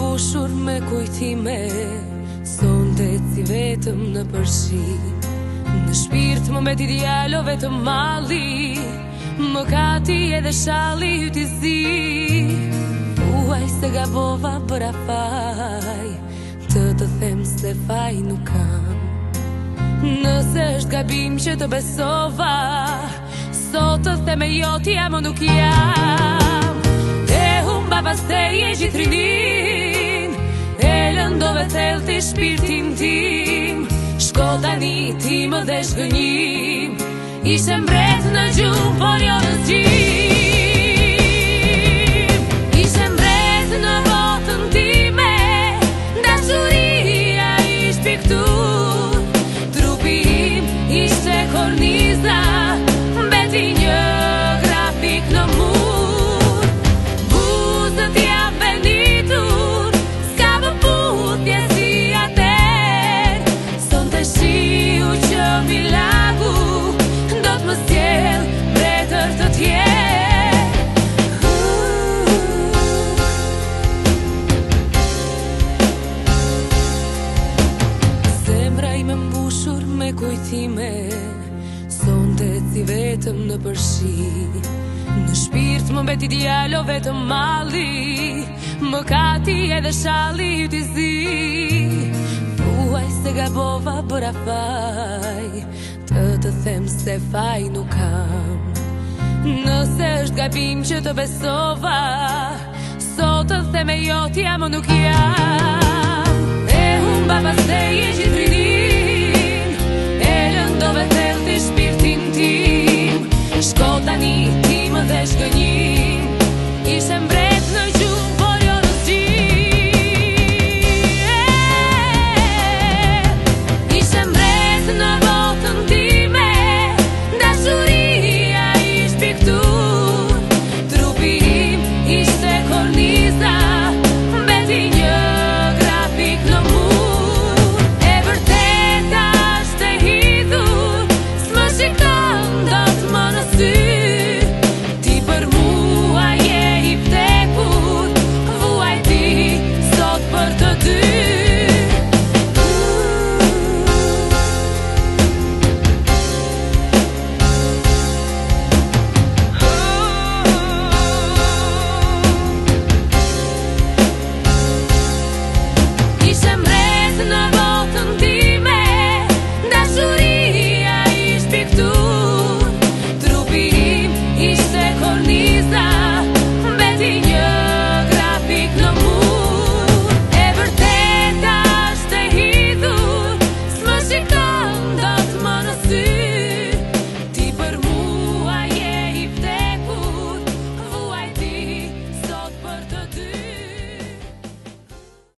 mbushur me kujtime Sonte si vetëm në përshi Në shpirt më me ti dialove të mali Më kati edhe shali ju t'i zi Uaj se ga bova për a faj Të të them se faj nuk kam Nëse është gabim që të besova Sot të them e jo më nuk jam E hum se te je gjithrinit shkove thellë të shpirtin tim Shko të një tim dhe shkënjim Ishe mbret në gjumë, por jo në zgjim me kujtime Son të ti vetëm në përshi Në shpirt më beti djalo vetëm mali Më kati edhe shali ju t'i zi Buaj se ga bova bëra faj Të të them se faj nuk kam Nëse është gabim që të besova Sot të them e jo t'ja më nuk jam E humba baba se i gjithë rinit